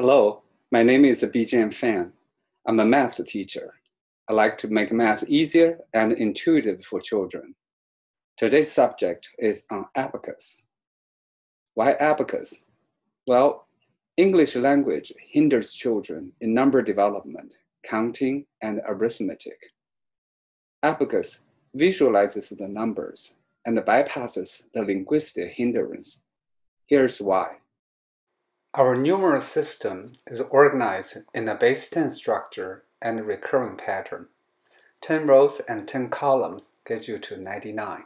Hello, my name is Bijian Fan. I'm a math teacher. I like to make math easier and intuitive for children. Today's subject is on abacus. Why abacus? Well, English language hinders children in number development, counting, and arithmetic. Abacus visualizes the numbers and bypasses the linguistic hindrance. Here's why. Our numeral system is organized in a base 10 structure and recurring pattern. 10 rows and 10 columns get you to 99.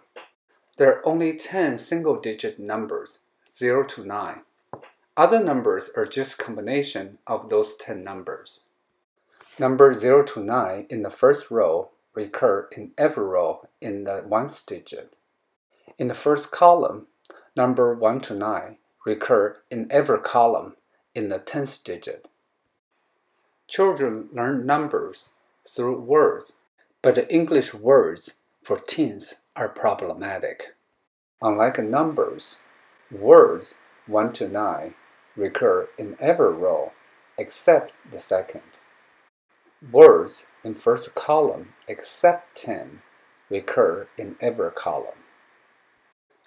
There are only 10 single-digit numbers, 0 to 9. Other numbers are just combination of those 10 numbers. Number 0 to 9 in the first row recur in every row in the ones digit. In the first column, number 1 to 9 recur in every column in the tenth digit. Children learn numbers through words, but the English words for teens are problematic. Unlike numbers, words 1 to 9 recur in every row except the second. Words in first column except 10 recur in every column.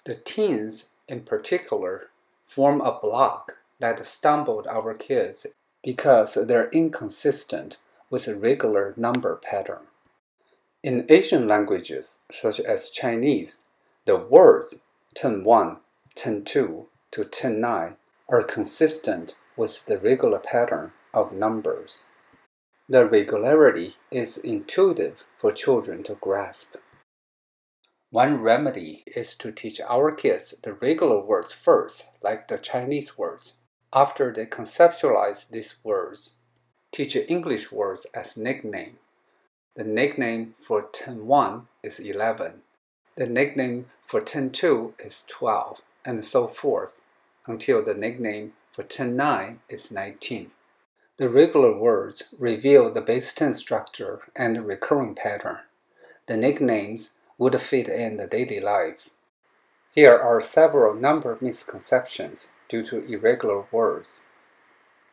The teens in particular form a block that stumbled our kids because they're inconsistent with a regular number pattern. In Asian languages, such as Chinese, the words 10-1, 10-2 to 10-9 are consistent with the regular pattern of numbers. The regularity is intuitive for children to grasp. One remedy is to teach our kids the regular words first, like the Chinese words. After they conceptualize these words, teach English words as nickname. The nickname for 10-1 is 11. The nickname for 10-2 is 12, and so forth, until the nickname for 10-9 is 19. The regular words reveal the base 10 structure and recurring pattern. The nicknames would fit in the daily life. Here are several number misconceptions due to irregular words.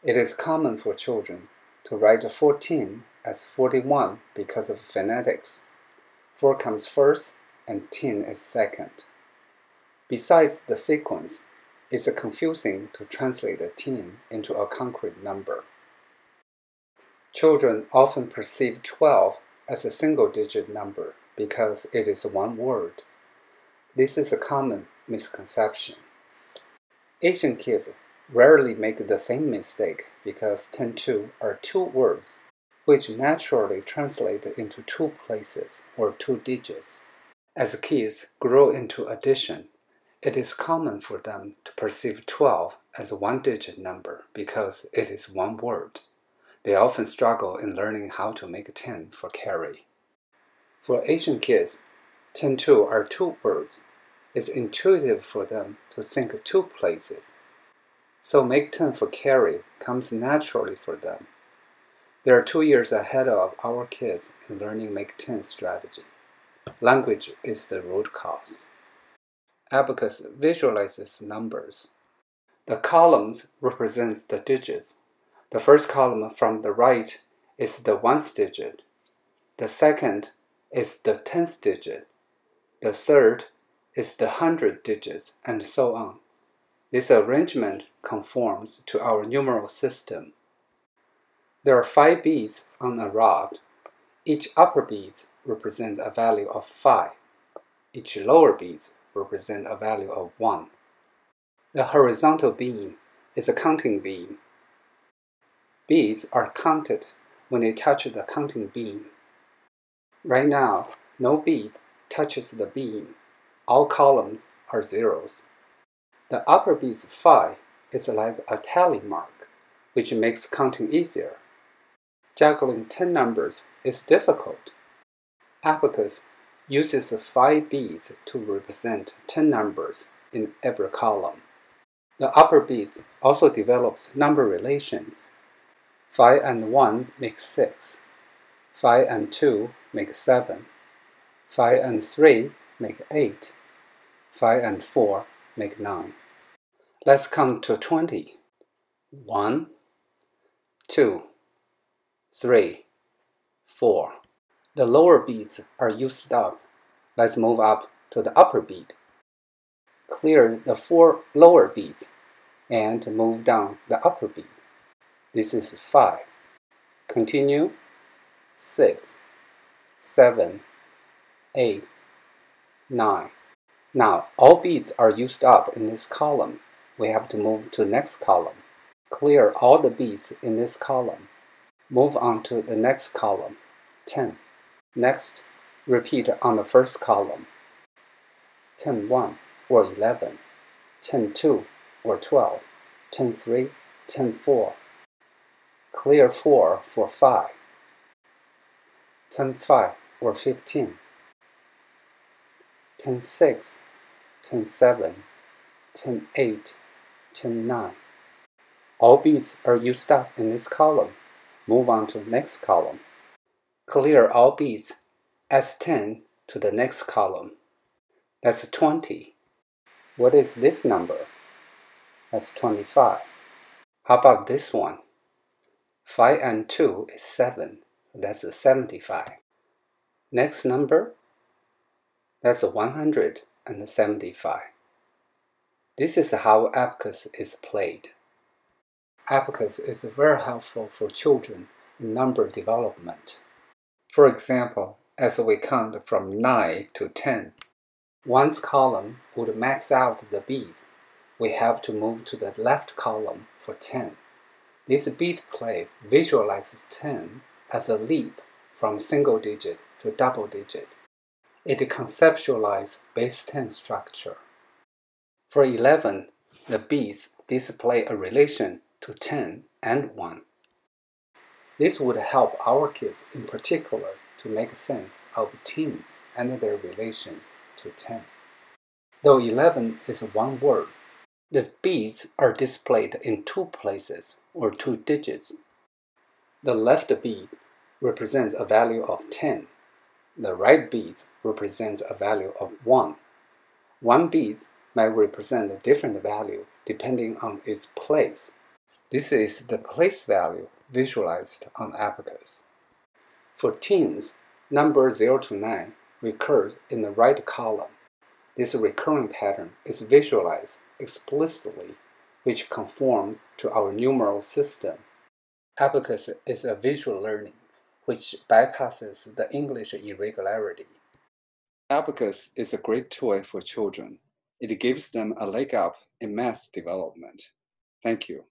It is common for children to write 14 as 41 because of phonetics. 4 comes first and 10 is second. Besides the sequence, it's confusing to translate the 10 into a concrete number. Children often perceive 12 as a single digit number because it is one word. This is a common misconception. Asian kids rarely make the same mistake because 10-2 are two words, which naturally translate into two places or two digits. As kids grow into addition, it is common for them to perceive 12 as a one-digit number because it is one word. They often struggle in learning how to make 10 for carry. For Asian kids, 10-2 are two words. It's intuitive for them to think two places. So make 10 for carry comes naturally for them. They are two years ahead of our kids in learning make 10 strategy. Language is the root cause. Abacus visualizes numbers. The columns represent the digits. The first column from the right is the ones digit. The second is the tenth digit. The third is the hundred digits, and so on. This arrangement conforms to our numeral system. There are five beads on a rod. Each upper bead represents a value of 5. Each lower bead represents a value of 1. The horizontal beam is a counting beam. Beads are counted when they touch the counting beam. Right now, no bead touches the beam. All columns are zeros. The upper bead's phi is like a tally mark, which makes counting easier. Juggling 10 numbers is difficult. Abacus uses five beads to represent 10 numbers in every column. The upper bead also develops number relations. 5 and 1 make 6. 5 and 2 make 7. 5 and 3 make 8. 5 and 4 make 9. Let's count to 20. 1, two, three, four. The lower beads are used up. Let's move up to the upper bead. Clear the four lower beads and move down the upper bead. This is five. Continue six, seven, eight, nine. Now all beads are used up in this column. We have to move to the next column. Clear all the beads in this column. Move on to the next column, 10. Next, repeat on the first column, 10 1 or 11, 10 2 or 12, 10 3, 10 4. Clear 4 for 5, 10 5 or 15, 10 6, 10 7, 10 8, 10 9. All beads are used up in this column. Move on to next column. Clear all beads. S10 to the next column. That's 20. What is this number? That's 25. How about this one? 5 and 2 is 7. That's a 75. Next number? That's a 175. This is how abacus is played. Abacus is very helpful for children in number development. For example, as we count from 9 to 10, one's column would max out the beads. We have to move to the left column for 10. This bead play visualizes 10 as a leap from single digit to double digit. It conceptualizes base 10 structure. For 11, the beads display a relation to 10 and 1. This would help our kids in particular to make sense of teens and their relations to 10. Though 11 is one word, the beads are displayed in two places or two digits. The left bead represents a value of 10. The right bead represents a value of 1. One bead might represent a different value depending on its place. This is the place value visualized on Abacus. For teens, number 0 to 9 recurs in the right column. This recurring pattern is visualized explicitly, which conforms to our numeral system. Abacus is a visual learning which bypasses the English irregularity. Abacus is a great toy for children. It gives them a leg up in math development. Thank you.